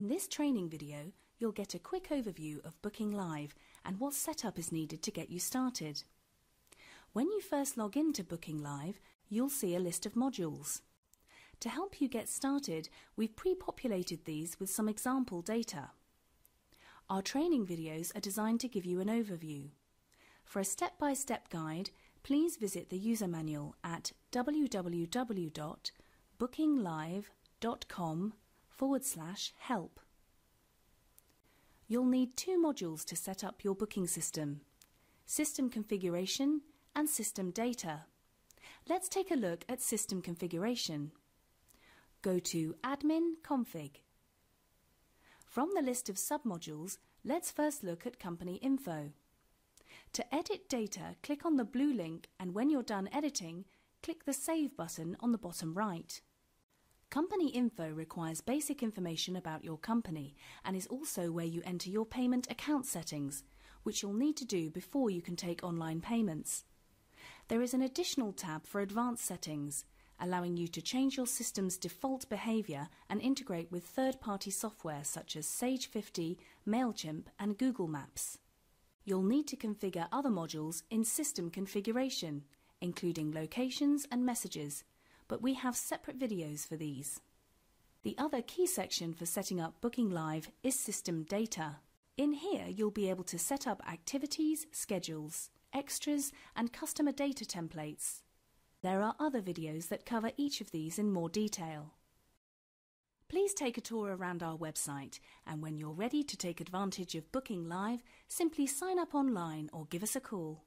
In this training video, you'll get a quick overview of Booking Live and what setup is needed to get you started. When you first log in to Booking Live, you'll see a list of modules. To help you get started, we've pre-populated these with some example data. Our training videos are designed to give you an overview. For a step-by-step guide, please visit the user manual at www.bookinglive.com forward slash help. You'll need two modules to set up your booking system System Configuration and System Data. Let's take a look at System Configuration. Go to Admin Config. From the list of submodules, let's first look at Company Info. To edit data, click on the blue link and when you're done editing, click the Save button on the bottom right. Company info requires basic information about your company and is also where you enter your payment account settings, which you'll need to do before you can take online payments. There is an additional tab for advanced settings, allowing you to change your system's default behavior and integrate with third-party software such as Sage 50, MailChimp and Google Maps. You'll need to configure other modules in system configuration, including locations and messages, but we have separate videos for these. The other key section for setting up Booking Live is System Data. In here, you'll be able to set up activities, schedules, extras, and customer data templates. There are other videos that cover each of these in more detail. Please take a tour around our website, and when you're ready to take advantage of Booking Live, simply sign up online or give us a call.